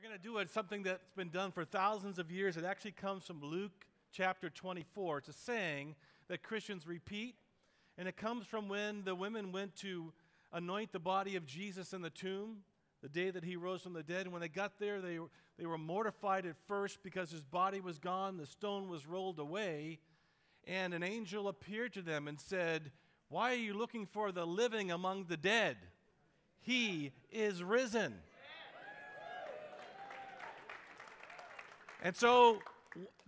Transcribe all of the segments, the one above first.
we're going to do it, something that's been done for thousands of years. It actually comes from Luke chapter 24. It's a saying that Christians repeat, and it comes from when the women went to anoint the body of Jesus in the tomb the day that he rose from the dead. And when they got there, they, they were mortified at first because his body was gone, the stone was rolled away, and an angel appeared to them and said, Why are you looking for the living among the dead? He is risen. And so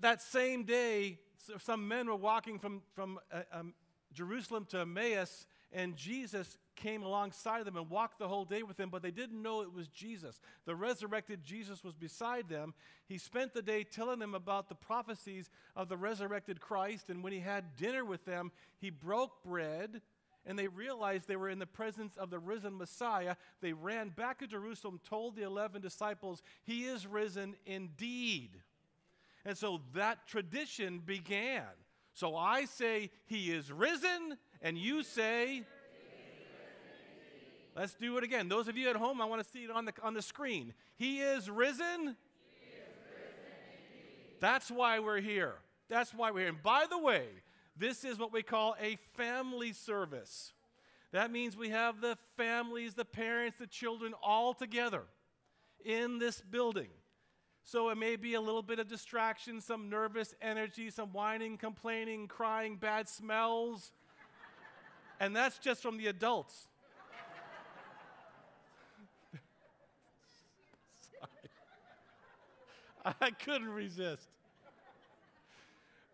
that same day, some men were walking from, from uh, um, Jerusalem to Emmaus, and Jesus came alongside them and walked the whole day with them, but they didn't know it was Jesus. The resurrected Jesus was beside them. He spent the day telling them about the prophecies of the resurrected Christ, and when he had dinner with them, he broke bread. And they realized they were in the presence of the risen Messiah. They ran back to Jerusalem, told the 11 disciples, He is risen indeed. And so that tradition began. So I say, He is risen, and you say, Let's do it again. Those of you at home, I want to see it on the, on the screen. He is risen. He is risen That's why we're here. That's why we're here. And by the way, this is what we call a family service. That means we have the families, the parents, the children all together in this building. So it may be a little bit of distraction, some nervous energy, some whining, complaining, crying, bad smells. and that's just from the adults. Sorry. I couldn't resist.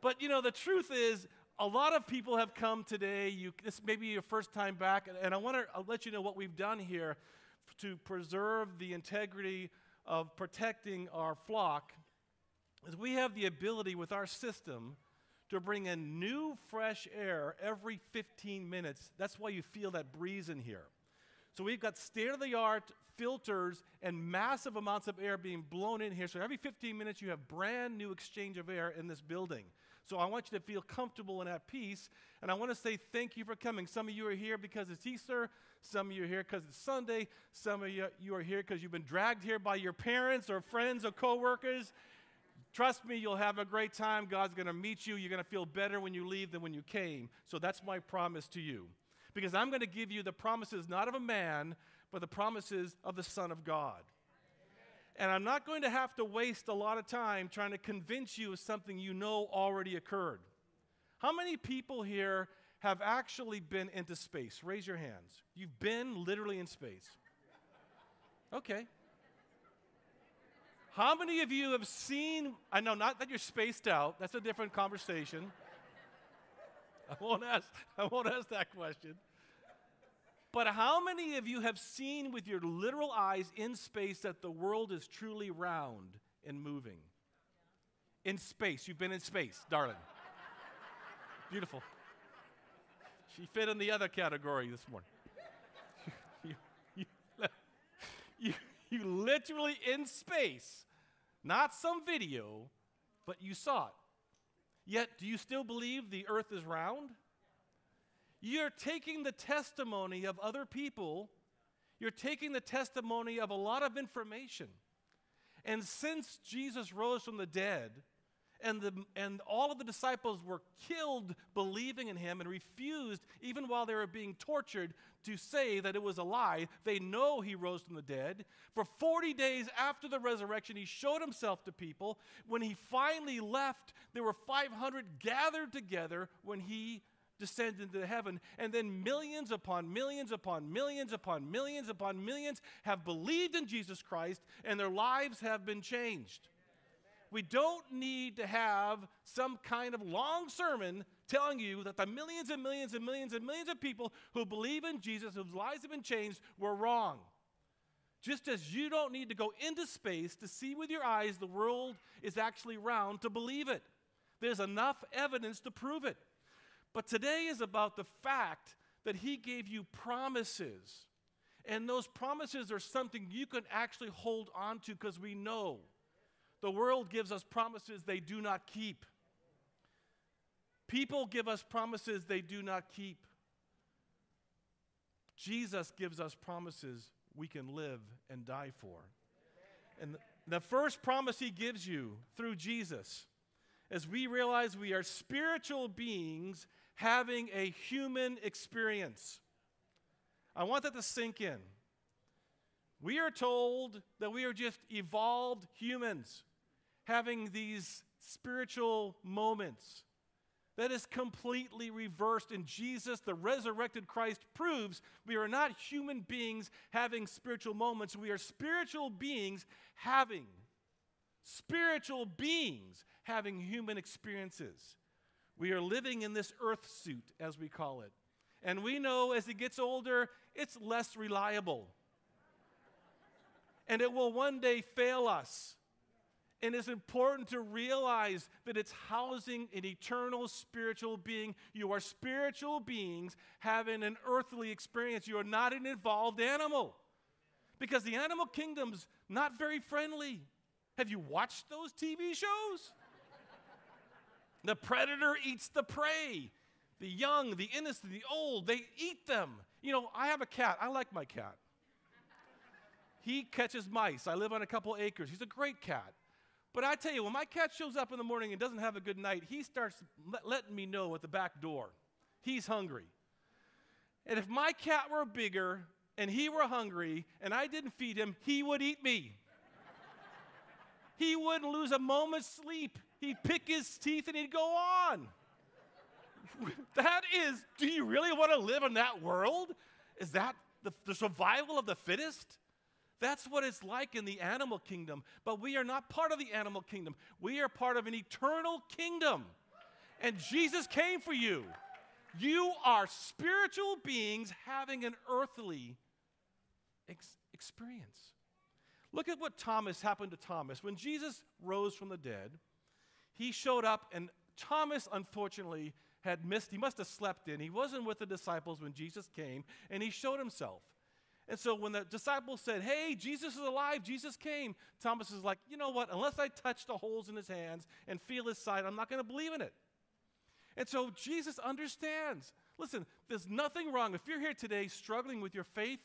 But you know, the truth is, a lot of people have come today. You, this may be your first time back, and I want to let you know what we've done here to preserve the integrity of protecting our flock. Is we have the ability with our system to bring in new, fresh air every 15 minutes. That's why you feel that breeze in here. So we've got state of the art filters and massive amounts of air being blown in here. So every 15 minutes, you have brand new exchange of air in this building. So I want you to feel comfortable and at peace. And I want to say thank you for coming. Some of you are here because it's Easter. Some of you are here because it's Sunday. Some of you, you are here because you've been dragged here by your parents or friends or coworkers. Trust me, you'll have a great time. God's going to meet you. You're going to feel better when you leave than when you came. So that's my promise to you because I'm going to give you the promises not of a man, but the promises of the Son of God. And I'm not going to have to waste a lot of time trying to convince you of something you know already occurred. How many people here have actually been into space? Raise your hands. You've been literally in space. Okay. How many of you have seen? I know not that you're spaced out, that's a different conversation. I won't ask, I won't ask that question. But how many of you have seen with your literal eyes in space that the world is truly round and moving? In space. You've been in space, darling. Beautiful. She fit in the other category this morning. you, you, you, literally in space, not some video, but you saw it. Yet, do you still believe the earth is round? You're taking the testimony of other people, you're taking the testimony of a lot of information. And since Jesus rose from the dead, and, the, and all of the disciples were killed believing in him and refused, even while they were being tortured, to say that it was a lie. They know he rose from the dead. For 40 days after the resurrection, he showed himself to people. When he finally left, there were 500 gathered together when he descend into heaven. And then millions upon millions upon millions upon millions upon millions have believed in Jesus Christ and their lives have been changed. We don't need to have some kind of long sermon telling you that the millions and millions and millions and millions of people who believe in Jesus, whose lives have been changed, were wrong. Just as you don't need to go into space to see with your eyes the world is actually round to believe it. There's enough evidence to prove it. But today is about the fact that He gave you promises. And those promises are something you can actually hold on to because we know the world gives us promises they do not keep. People give us promises they do not keep. Jesus gives us promises we can live and die for. And the first promise he gives you through Jesus is we realize we are spiritual beings having a human experience. I want that to sink in. We are told that we are just evolved humans having these spiritual moments. That is completely reversed. And Jesus, the resurrected Christ, proves we are not human beings having spiritual moments. We are spiritual beings having, spiritual beings having human experiences. We are living in this earth suit, as we call it. And we know as it gets older, it's less reliable. and it will one day fail us. And it's important to realize that it's housing an eternal spiritual being. You are spiritual beings having an earthly experience. You are not an evolved animal. Because the animal kingdom's not very friendly. Have you watched those TV shows? The predator eats the prey. The young, the innocent, the old, they eat them. You know, I have a cat. I like my cat. He catches mice. I live on a couple acres. He's a great cat. But I tell you, when my cat shows up in the morning and doesn't have a good night, he starts letting me know at the back door. He's hungry. And if my cat were bigger and he were hungry and I didn't feed him, he would eat me. he wouldn't lose a moment's sleep. He'd pick his teeth and he'd go on. that is, do you really want to live in that world? Is that the, the survival of the fittest? That's what it's like in the animal kingdom. But we are not part of the animal kingdom. We are part of an eternal kingdom. And Jesus came for you. You are spiritual beings having an earthly ex- experience. Look at what Thomas happened to Thomas. When Jesus rose from the dead, he showed up, and Thomas, unfortunately, had missed. He must have slept in. He wasn't with the disciples when Jesus came, and he showed himself. And so when the disciples said, Hey, Jesus is alive, Jesus came, Thomas is like, You know what? Unless I touch the holes in his hands and feel his side, I'm not going to believe in it. And so Jesus understands. Listen, there's nothing wrong. If you're here today struggling with your faith,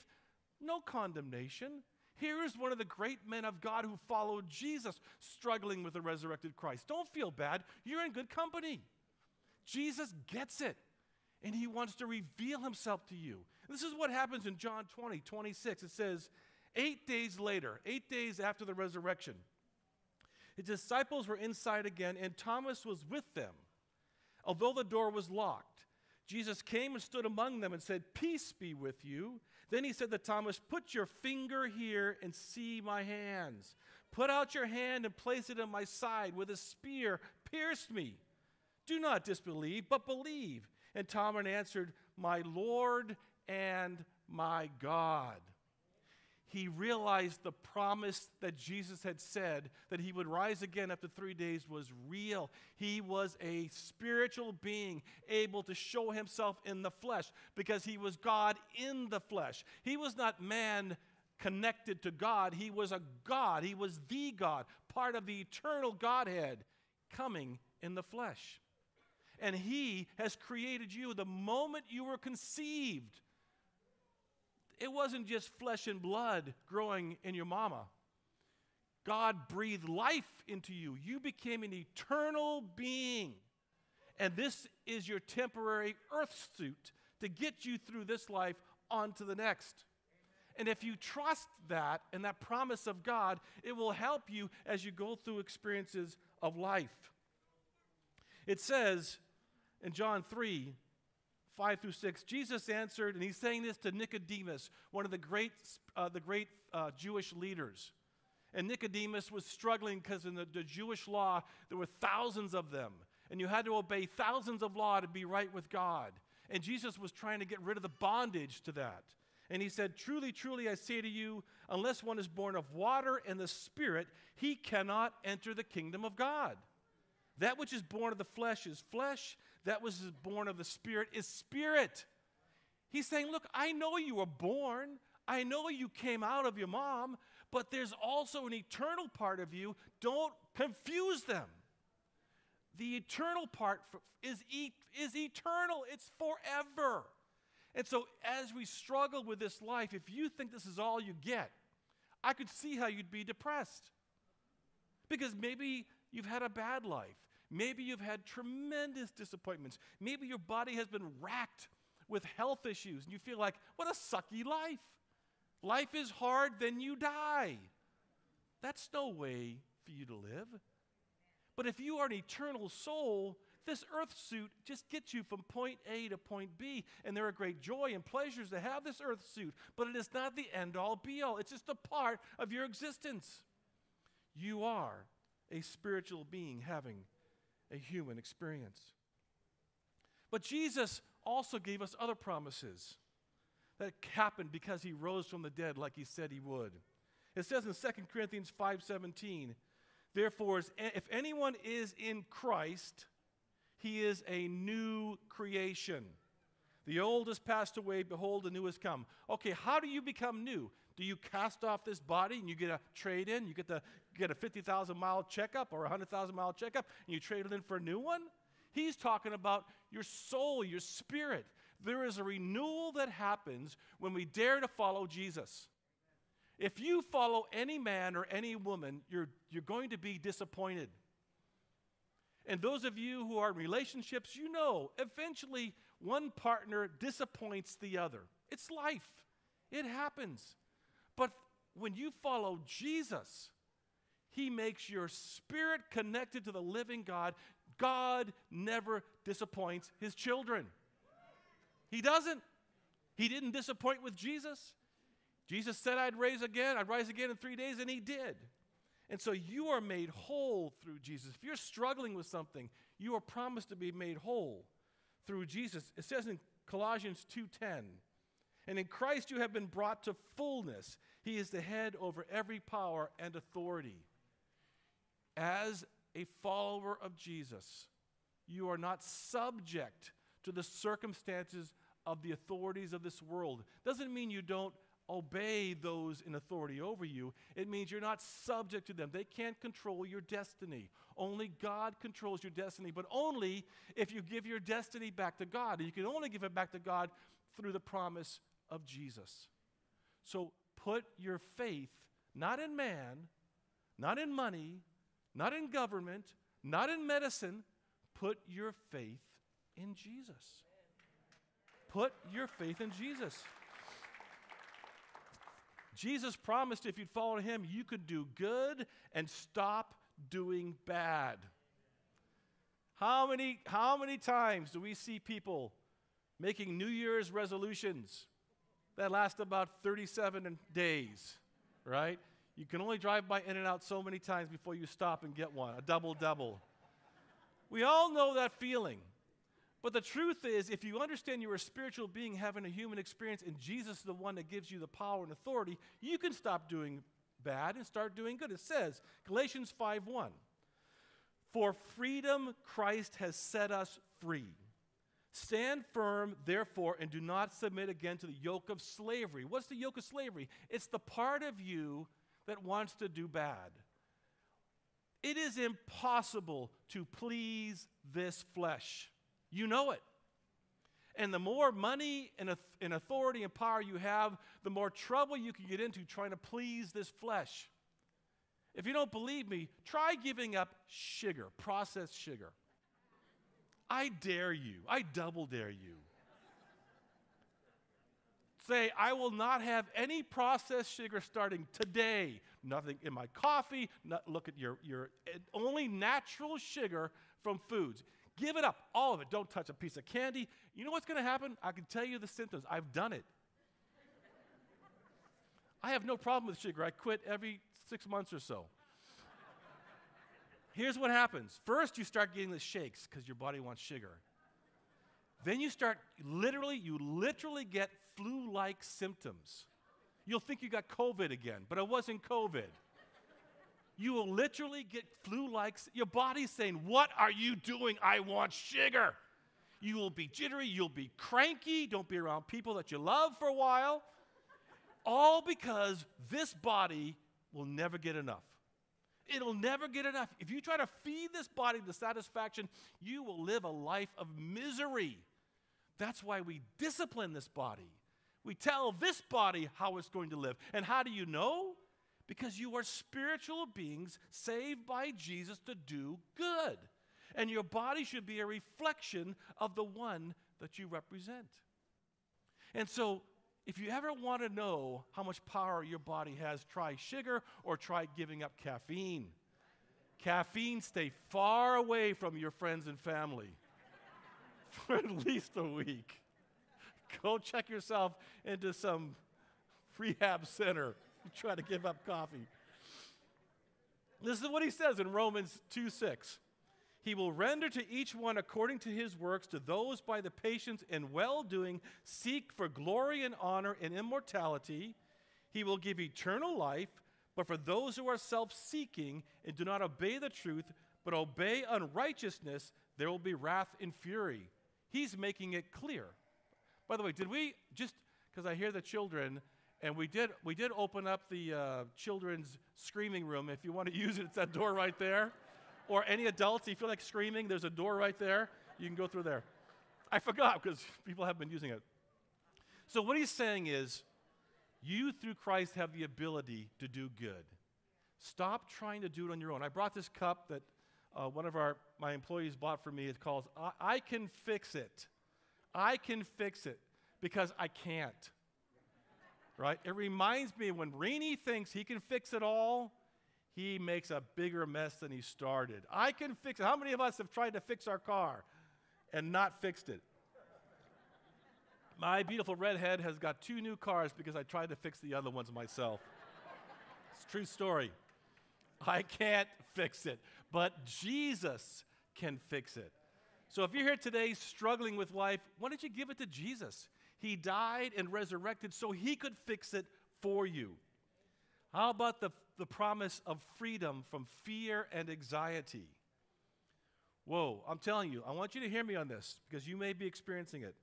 no condemnation. Here is one of the great men of God who followed Jesus struggling with the resurrected Christ. Don't feel bad. You're in good company. Jesus gets it, and he wants to reveal himself to you. This is what happens in John 20, 26. It says, Eight days later, eight days after the resurrection, his disciples were inside again, and Thomas was with them. Although the door was locked, Jesus came and stood among them and said, Peace be with you. Then he said to Thomas, Put your finger here and see my hands. Put out your hand and place it in my side with a spear pierced me. Do not disbelieve, but believe. And Thomas answered, My Lord and my God. He realized the promise that Jesus had said that he would rise again after three days was real. He was a spiritual being able to show himself in the flesh because he was God in the flesh. He was not man connected to God, he was a God. He was the God, part of the eternal Godhead coming in the flesh. And he has created you the moment you were conceived it wasn't just flesh and blood growing in your mama. God breathed life into you. You became an eternal being. And this is your temporary earth suit to get you through this life onto the next. And if you trust that and that promise of God, it will help you as you go through experiences of life. It says in John 3 5 through 6, Jesus answered, and he's saying this to Nicodemus, one of the great, uh, the great uh, Jewish leaders. And Nicodemus was struggling because in the, the Jewish law, there were thousands of them. And you had to obey thousands of law to be right with God. And Jesus was trying to get rid of the bondage to that. And he said, Truly, truly, I say to you, unless one is born of water and the Spirit, he cannot enter the kingdom of God. That which is born of the flesh is flesh, that was born of the Spirit is spirit. He's saying, Look, I know you were born, I know you came out of your mom, but there's also an eternal part of you. Don't confuse them. The eternal part is, is eternal, it's forever. And so, as we struggle with this life, if you think this is all you get, I could see how you'd be depressed. Because maybe you've had a bad life. Maybe you've had tremendous disappointments. Maybe your body has been racked with health issues and you feel like, what a sucky life. Life is hard, then you die. That's no way for you to live. But if you are an eternal soul, this earth suit just gets you from point A to point B. And there are great joy and pleasures to have this earth suit, but it is not the end all be all. It's just a part of your existence. You are a spiritual being having a human experience. But Jesus also gave us other promises that happened because he rose from the dead like he said he would. It says in 2 Corinthians 5:17, therefore if anyone is in Christ, he is a new creation. The old has passed away, behold, the new has come. Okay, how do you become new? Do you cast off this body and you get a trade in? You get, the, get a 50,000 mile checkup or a 100,000 mile checkup and you trade it in for a new one? He's talking about your soul, your spirit. There is a renewal that happens when we dare to follow Jesus. If you follow any man or any woman, you're, you're going to be disappointed. And those of you who are in relationships, you know, eventually one partner disappoints the other. It's life, it happens. But when you follow Jesus, He makes your spirit connected to the living God. God never disappoints His children. He doesn't. He didn't disappoint with Jesus. Jesus said, I'd raise again, I'd rise again in three days, and He did. And so you are made whole through Jesus. If you're struggling with something, you are promised to be made whole through Jesus. It says in Colossians 2:10, and in Christ you have been brought to fullness. He is the head over every power and authority. As a follower of Jesus, you are not subject to the circumstances of the authorities of this world. Doesn't mean you don't obey those in authority over you, it means you're not subject to them. They can't control your destiny. Only God controls your destiny, but only if you give your destiny back to God. And you can only give it back to God through the promise of Jesus. So put your faith not in man, not in money, not in government, not in medicine. Put your faith in Jesus. Put your faith in Jesus. Jesus promised if you'd follow him, you could do good and stop doing bad. How many, how many times do we see people making New Year's resolutions that last about 37 days, right? You can only drive by In-N-Out so many times before you stop and get one, a double double. we all know that feeling. But the truth is, if you understand you're a spiritual being having a human experience and Jesus is the one that gives you the power and authority, you can stop doing bad and start doing good. It says, Galatians 5:1, For freedom Christ has set us free. Stand firm, therefore, and do not submit again to the yoke of slavery. What's the yoke of slavery? It's the part of you that wants to do bad. It is impossible to please this flesh. You know it. And the more money and, and authority and power you have, the more trouble you can get into trying to please this flesh. If you don't believe me, try giving up sugar, processed sugar. I dare you, I double dare you. Say, I will not have any processed sugar starting today. Nothing in my coffee. Not, look at your, your eh, only natural sugar from foods. Give it up, all of it. Don't touch a piece of candy. You know what's going to happen? I can tell you the symptoms. I've done it. I have no problem with sugar. I quit every six months or so. Here's what happens first, you start getting the shakes because your body wants sugar. Then you start literally, you literally get flu like symptoms. You'll think you got COVID again, but it wasn't COVID you will literally get flu like, your body's saying, What are you doing? I want sugar. You will be jittery, you'll be cranky, don't be around people that you love for a while. All because this body will never get enough. It'll never get enough. If you try to feed this body the satisfaction, you will live a life of misery. That's why we discipline this body. We tell this body how it's going to live. And how do you know? Because you are spiritual beings saved by Jesus to do good. And your body should be a reflection of the one that you represent. And so, if you ever want to know how much power your body has, try sugar or try giving up caffeine. Caffeine, stay far away from your friends and family for at least a week. Go check yourself into some rehab center. Try to give up coffee. This is what he says in Romans 2 6. He will render to each one according to his works, to those by the patience and well doing seek for glory and honor and immortality. He will give eternal life, but for those who are self seeking and do not obey the truth, but obey unrighteousness, there will be wrath and fury. He's making it clear. By the way, did we just, because I hear the children, and we did, we did open up the uh, children's screaming room. If you want to use it, it's that door right there or any adults, if you feel like screaming, there's a door right there. You can go through there. I forgot because people have been using it. So, what he's saying is, you through Christ have the ability to do good. Stop trying to do it on your own. I brought this cup that uh, one of our my employees bought for me. It's called I, I Can Fix It. I can fix it because I can't. Right? It reminds me when Rene thinks he can fix it all, he makes a bigger mess than he started. I can fix it. How many of us have tried to fix our car and not fixed it? My beautiful redhead has got two new cars because I tried to fix the other ones myself. it's true story. I can't fix it, but Jesus can fix it. So if you're here today struggling with life, why don't you give it to Jesus? He died and resurrected so he could fix it for you. How about the, the promise of freedom from fear and anxiety? Whoa, I'm telling you, I want you to hear me on this because you may be experiencing it.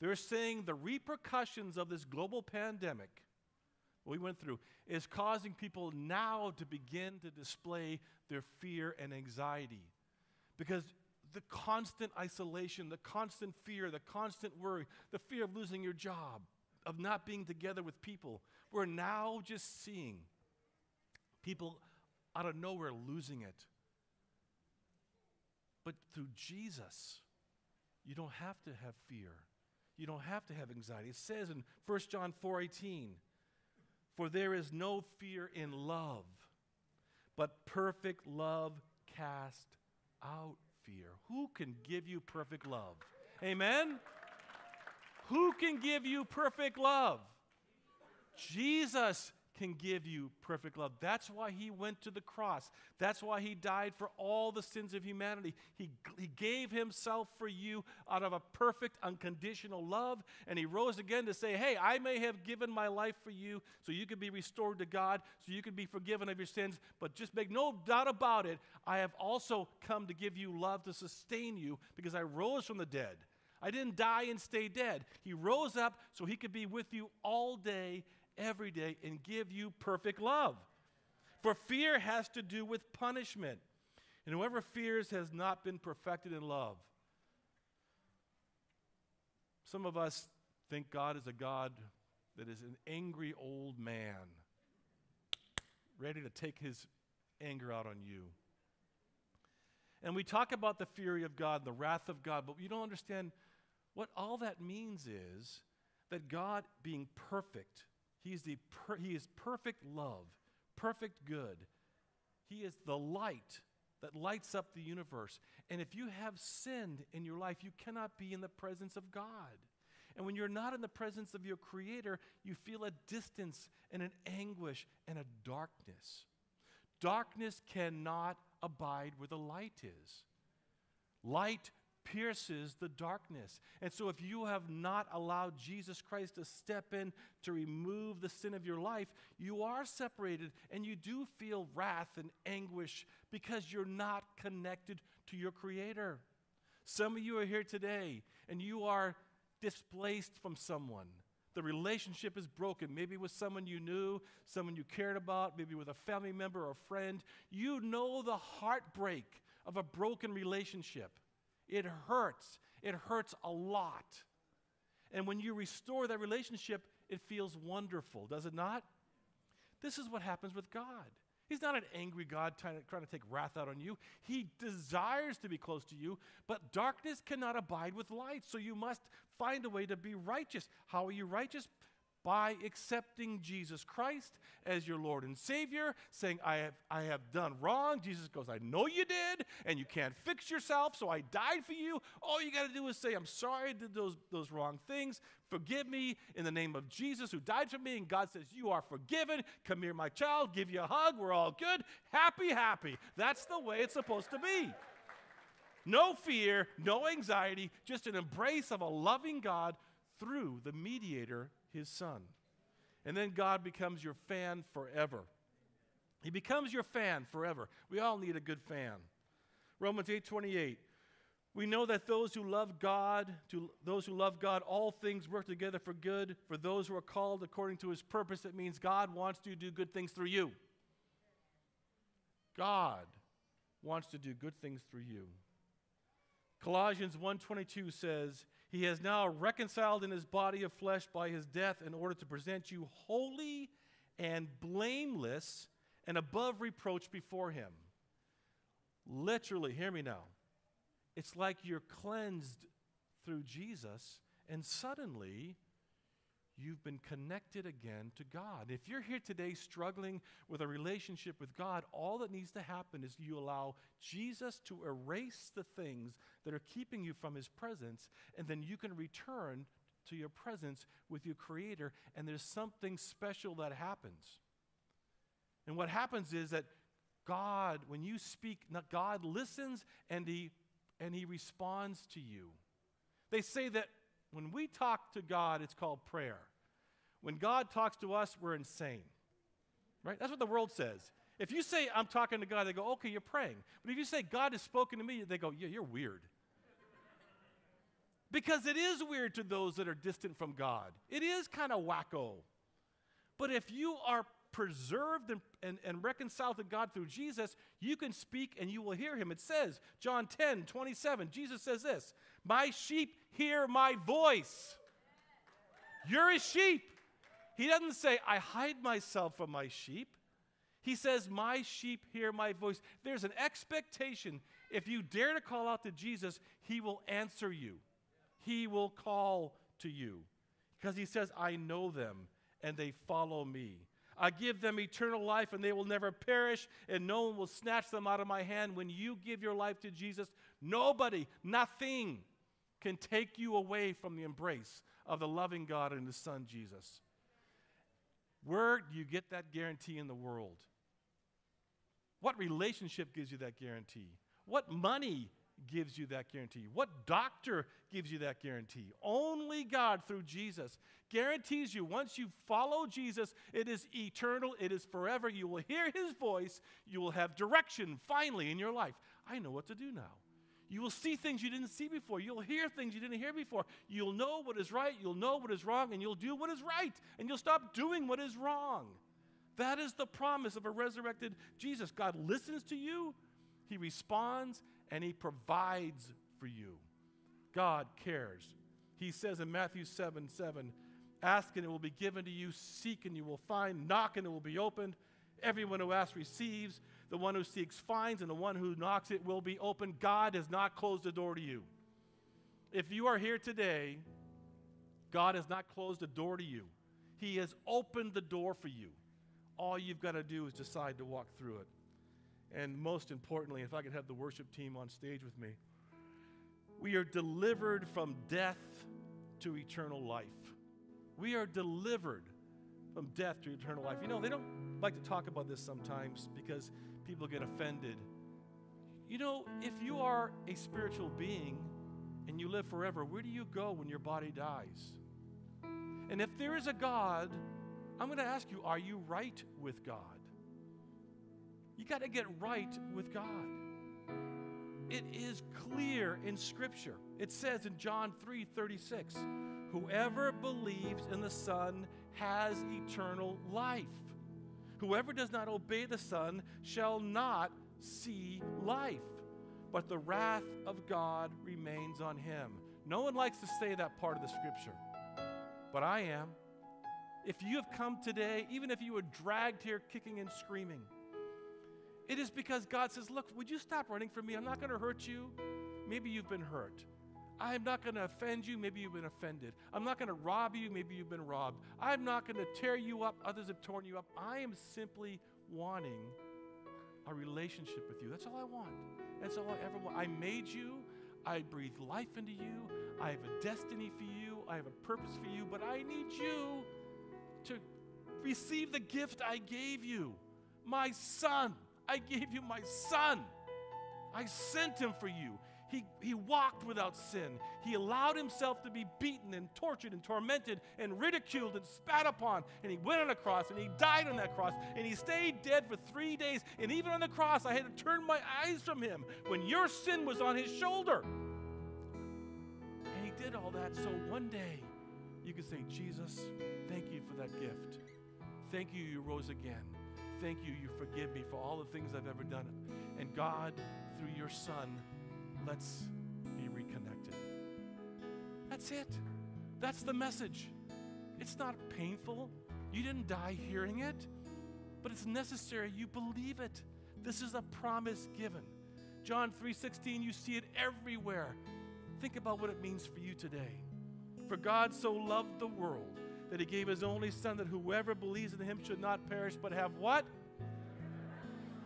They're saying the repercussions of this global pandemic we went through is causing people now to begin to display their fear and anxiety. Because the constant isolation, the constant fear, the constant worry, the fear of losing your job, of not being together with people, we're now just seeing people out of nowhere losing it. But through Jesus, you don't have to have fear. You don't have to have anxiety. It says in 1 John 4:18, "For there is no fear in love, but perfect love cast out fear." Who can give you perfect love? Amen. Who can give you perfect love? Jesus can give you perfect love. That's why he went to the cross. That's why he died for all the sins of humanity. He, he gave himself for you out of a perfect, unconditional love. And he rose again to say, Hey, I may have given my life for you so you could be restored to God, so you could be forgiven of your sins. But just make no doubt about it, I have also come to give you love to sustain you because I rose from the dead. I didn't die and stay dead. He rose up so he could be with you all day, every day, and give you perfect love. For fear has to do with punishment. And whoever fears has not been perfected in love. Some of us think God is a God that is an angry old man, ready to take his anger out on you. And we talk about the fury of God, the wrath of God, but you don't understand what all that means is that God, being perfect, he is, the per, he is perfect love, perfect good. He is the light that lights up the universe. And if you have sinned in your life, you cannot be in the presence of God. And when you're not in the presence of your Creator, you feel a distance and an anguish and a darkness. Darkness cannot abide where the light is. Light pierces the darkness. And so, if you have not allowed Jesus Christ to step in to remove the sin of your life, you are separated and you do feel wrath and anguish because you're not connected to your Creator. Some of you are here today and you are displaced from someone. The relationship is broken, maybe with someone you knew, someone you cared about, maybe with a family member or friend. You know the heartbreak of a broken relationship. It hurts. It hurts a lot. And when you restore that relationship, it feels wonderful, does it not? This is what happens with God. He's not an angry God trying to, trying to take wrath out on you. He desires to be close to you, but darkness cannot abide with light. So you must find a way to be righteous. How are you righteous? By accepting Jesus Christ as your Lord and Savior, saying, I have, I have done wrong. Jesus goes, I know you did, and you can't fix yourself, so I died for you. All you got to do is say, I'm sorry I did those, those wrong things. Forgive me in the name of Jesus who died for me. And God says, You are forgiven. Come here, my child. Give you a hug. We're all good. Happy, happy. That's the way it's supposed to be. No fear, no anxiety, just an embrace of a loving God through the mediator, his son. And then God becomes your fan forever. He becomes your fan forever. We all need a good fan. Romans 8 28. We know that those who love God, to those who love God, all things work together for good. For those who are called according to his purpose, it means God wants to do good things through you. God wants to do good things through you. Colossians 1:22 says, "He has now reconciled in his body of flesh by his death in order to present you holy and blameless and above reproach before him." Literally, hear me now. It's like you're cleansed through Jesus, and suddenly you've been connected again to God. If you're here today struggling with a relationship with God, all that needs to happen is you allow Jesus to erase the things that are keeping you from His presence, and then you can return to your presence with your Creator, and there's something special that happens. And what happens is that God, when you speak, God listens and He and he responds to you. They say that when we talk to God, it's called prayer. When God talks to us, we're insane. Right? That's what the world says. If you say, I'm talking to God, they go, okay, you're praying. But if you say, God has spoken to me, they go, yeah, you're weird. because it is weird to those that are distant from God. It is kind of wacko. But if you are preserved and, and, and, reconciled to God through Jesus, you can speak and you will hear him. It says, John 10, 27, Jesus says this My sheep hear my voice. You're his sheep. He doesn't say, I hide myself from my sheep. He says, My sheep hear my voice. There's an expectation. If you dare to call out to Jesus, he will answer you, he will call to you. Because he says, I know them and they follow me. I give them eternal life and they will never perish, and no one will snatch them out of my hand. When you give your life to Jesus, nobody, nothing can take you away from the embrace of the loving God and His Son, Jesus. Where do you get that guarantee in the world? What relationship gives you that guarantee? What money gives you that guarantee? What doctor gives you that guarantee? Only God through Jesus guarantees you once you follow Jesus, it is eternal, it is forever. You will hear his voice, you will have direction finally in your life. I know what to do now. You will see things you didn't see before. You'll hear things you didn't hear before. You'll know what is right, you'll know what is wrong, and you'll do what is right, and you'll stop doing what is wrong. That is the promise of a resurrected Jesus. God listens to you, He responds, and He provides for you. God cares. He says in Matthew 7 7, Ask and it will be given to you, seek and you will find, knock and it will be opened. Everyone who asks receives, the one who seeks finds, and the one who knocks it will be open. God has not closed the door to you. If you are here today, God has not closed the door to you. He has opened the door for you. All you've got to do is decide to walk through it. And most importantly, if I could have the worship team on stage with me, we are delivered from death to eternal life. We are delivered from death to eternal life. You know, they don't like to talk about this sometimes because people get offended. You know, if you are a spiritual being and you live forever, where do you go when your body dies? And if there is a God, I'm going to ask you, are you right with God? You got to get right with God. It is clear in Scripture. It says in John 3 36, whoever believes in the Son has eternal life. Whoever does not obey the Son shall not see life, but the wrath of God remains on him. No one likes to say that part of the Scripture, but I am. if you have come today, even if you were dragged here kicking and screaming, it is because God says, Look, would you stop running from me? I'm not going to hurt you. Maybe you've been hurt. I'm not going to offend you. Maybe you've been offended. I'm not going to rob you. Maybe you've been robbed. I'm not going to tear you up. Others have torn you up. I am simply wanting a relationship with you. That's all I want. That's all I ever want. I made you. I breathe life into you. I have a destiny for you. I have a purpose for you. But I need you to receive the gift I gave you my son. I gave you my son. I sent him for you. He, he walked without sin. He allowed himself to be beaten and tortured and tormented and ridiculed and spat upon. And he went on a cross and he died on that cross and he stayed dead for three days. And even on the cross, I had to turn my eyes from him when your sin was on his shoulder. And he did all that so one day you could say, Jesus, thank you for that gift. Thank you, you rose again. Thank you, you forgive me for all the things I've ever done. And God, through your Son, let's be reconnected. That's it. That's the message. It's not painful. You didn't die hearing it, but it's necessary you believe it. This is a promise given. John 3:16, you see it everywhere. Think about what it means for you today. For God so loved the world that he gave his only son that whoever believes in him should not perish but have what?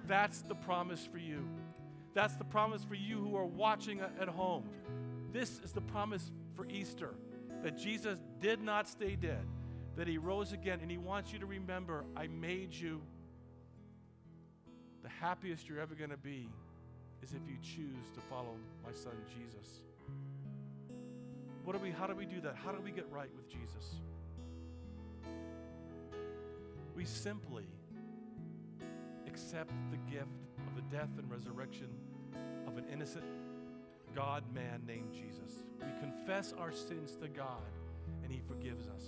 That's the promise for you. That's the promise for you who are watching at home. This is the promise for Easter that Jesus did not stay dead, that he rose again, and he wants you to remember I made you. The happiest you're ever going to be is if you choose to follow my son Jesus. What do we how do we do that? How do we get right with Jesus? We simply accept the gift of the death and resurrection of an innocent God man named Jesus. We confess our sins to God, and He forgives us.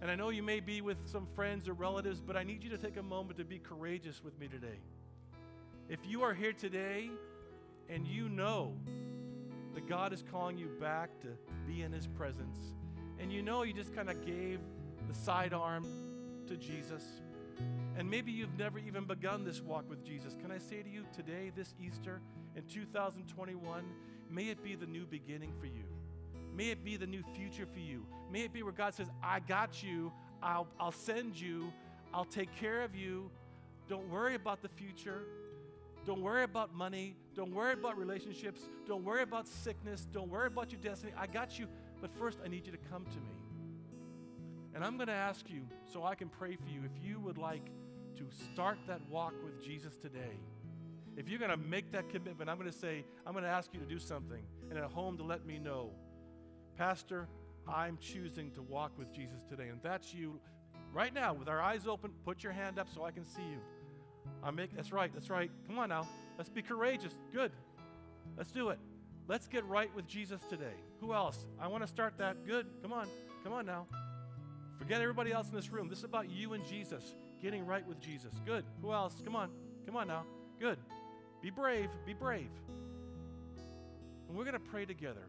And I know you may be with some friends or relatives, but I need you to take a moment to be courageous with me today. If you are here today and you know that God is calling you back to be in His presence, and you know you just kind of gave the sidearm to Jesus, and maybe you've never even begun this walk with Jesus, can I say to you today, this Easter in 2021, may it be the new beginning for you. May it be the new future for you. May it be where God says, I got you, I'll, I'll send you, I'll take care of you. Don't worry about the future. Don't worry about money. Don't worry about relationships. Don't worry about sickness. Don't worry about your destiny. I got you. But first, I need you to come to me. And I'm going to ask you, so I can pray for you, if you would like to start that walk with Jesus today, if you're going to make that commitment, I'm going to say, I'm going to ask you to do something and at home to let me know. Pastor, I'm choosing to walk with Jesus today. And that's you right now with our eyes open. Put your hand up so I can see you. I make that's right. That's right. Come on now. Let's be courageous. Good. Let's do it. Let's get right with Jesus today. Who else? I want to start that. Good. Come on. Come on now. Forget everybody else in this room. This is about you and Jesus, getting right with Jesus. Good. Who else? Come on. Come on now. Good. Be brave. Be brave. And we're going to pray together.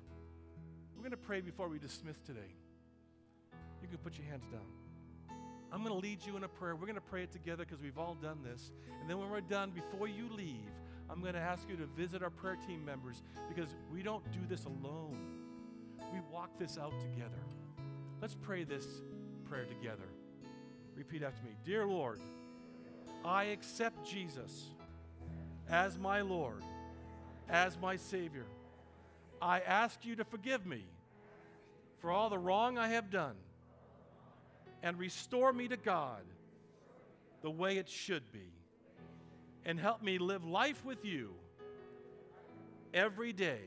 We're going to pray before we dismiss today. You can put your hands down. I'm going to lead you in a prayer. We're going to pray it together because we've all done this. And then when we're done, before you leave, I'm going to ask you to visit our prayer team members because we don't do this alone. We walk this out together. Let's pray this prayer together. Repeat after me Dear Lord, I accept Jesus as my Lord, as my Savior. I ask you to forgive me for all the wrong I have done and restore me to God the way it should be. And help me live life with you every day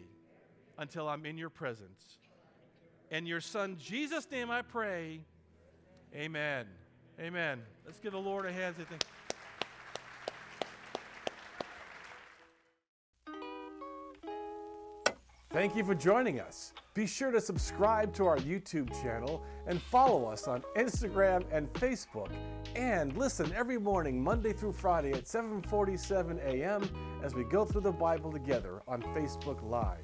until I'm in your presence. In your Son Jesus' name I pray. Amen. Amen. Let's give the Lord a hand. Say Thank you for joining us. Be sure to subscribe to our YouTube channel and follow us on Instagram and Facebook. And listen every morning, Monday through Friday at 7:47 a.m. as we go through the Bible together on Facebook Live.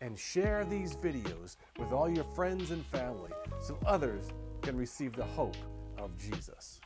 And share these videos with all your friends and family so others can receive the hope of Jesus.